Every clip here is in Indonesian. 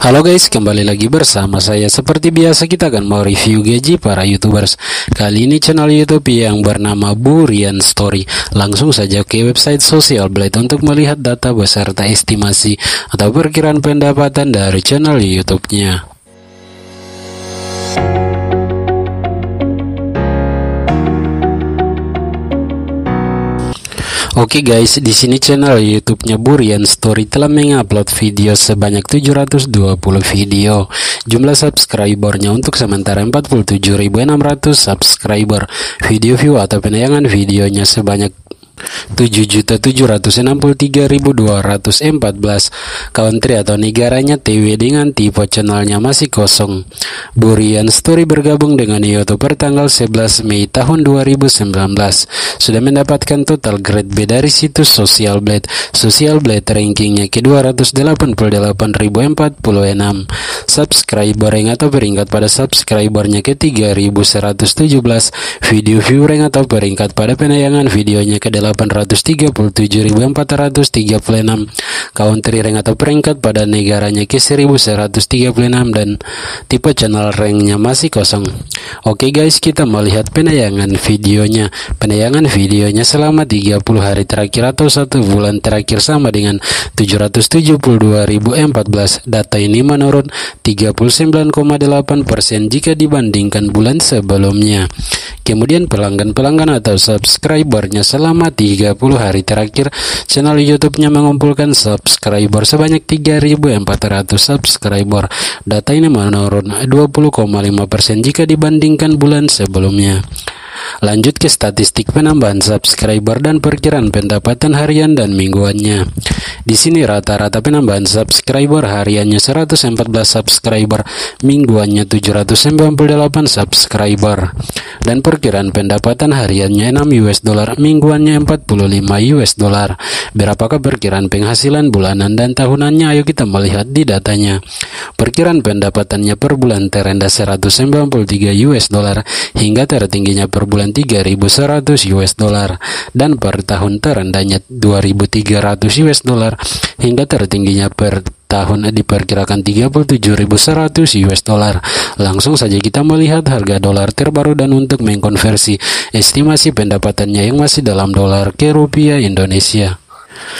Halo guys, kembali lagi bersama saya. Seperti biasa kita akan mau review gaji para youtubers. Kali ini channel youtube yang bernama Burian Story. Langsung saja ke website Social Blade untuk melihat data beserta estimasi atau perkiraan pendapatan dari channel youtube-nya. Oke okay guys, di sini channel YouTube-nya Burian Story telah mengupload video sebanyak 720 video. Jumlah subscribernya untuk sementara 47.600 subscriber. Video view atau penayangan videonya sebanyak 7.763.214 country atau negaranya TW dengan tipe channelnya masih kosong. Burian Story bergabung dengan YouTube tanggal 11 Mei tahun 2019. Sudah mendapatkan total grade B dari situs Social Blade. Social Blade rankingnya ke 288.046. Subscriber rank atau peringkat pada subscribernya ke 3.117. Video view rank atau peringkat pada penayangan videonya ke 8 837.436 country rank atau peringkat pada negaranya ke 1136 dan tipe channel ranknya masih kosong. Oke guys kita melihat penayangan videonya. Penayangan videonya selama 30 hari terakhir atau satu bulan terakhir sama dengan 772.014 data ini menurun 39,8% jika dibandingkan bulan sebelumnya. Kemudian pelanggan-pelanggan atau subscribernya selama 30 hari terakhir channel YouTube-nya mengumpulkan subscriber sebanyak 3.400 subscriber. Data ini menurun 20,5% jika dibandingkan bulan sebelumnya. Lanjut ke statistik penambahan subscriber dan perkiraan pendapatan harian dan mingguannya. Di sini rata-rata penambahan subscriber hariannya 114 subscriber, mingguannya 798 subscriber. Dan perkiraan pendapatan hariannya 6 US dollar, mingguannya 45 US dollar. Berapakah perkiraan penghasilan bulanan dan tahunannya? Ayo kita melihat di datanya. Perkiraan pendapatannya per bulan terendah 193 US dollar hingga tertingginya per bulan 3.100 US dollar dan per tahun terendahnya 2.300 US dollar hingga tertingginya per tahun diperkirakan 37.100 US dollar. Langsung saja kita melihat harga dolar terbaru dan untuk mengkonversi estimasi pendapatannya yang masih dalam dolar ke rupiah Indonesia.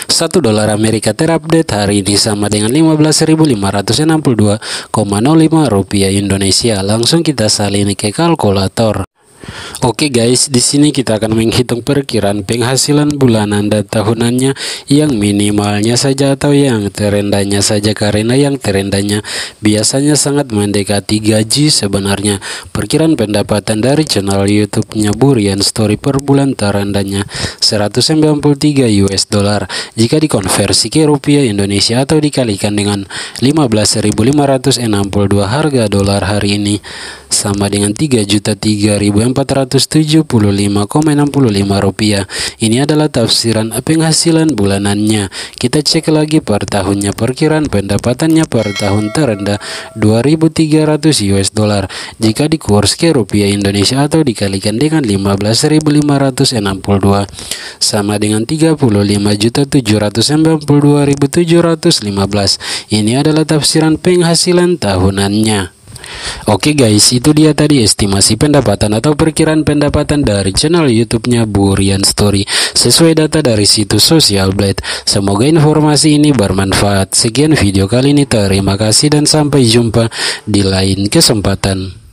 1 dolar Amerika terupdate hari ini sama dengan 15.562,05 rupiah Indonesia. Langsung kita salin ke kalkulator. Oke guys, di sini kita akan menghitung perkiraan penghasilan bulanan dan tahunannya yang minimalnya saja atau yang terendahnya saja karena yang terendahnya biasanya sangat mendekati gaji sebenarnya. Perkiraan pendapatan dari channel YouTube-nya Burian Story per bulan terendahnya 193 US dollar. Jika dikonversi ke rupiah Indonesia atau dikalikan dengan 15.562 harga dolar hari ini sama dengan 3.3475,65 rupiah. Ini adalah tafsiran penghasilan bulanannya. Kita cek lagi per tahunnya perkiraan pendapatannya per tahun terendah 2.300 US dollar. Jika dikurs ke rupiah Indonesia atau dikalikan dengan 15.562 sama dengan 35.792.715. Ini adalah tafsiran penghasilan tahunannya. Oke guys, itu dia tadi estimasi pendapatan atau perkiraan pendapatan dari channel YouTube-nya Burian Story sesuai data dari situs Social Blade. Semoga informasi ini bermanfaat. Sekian video kali ini, terima kasih dan sampai jumpa di lain kesempatan.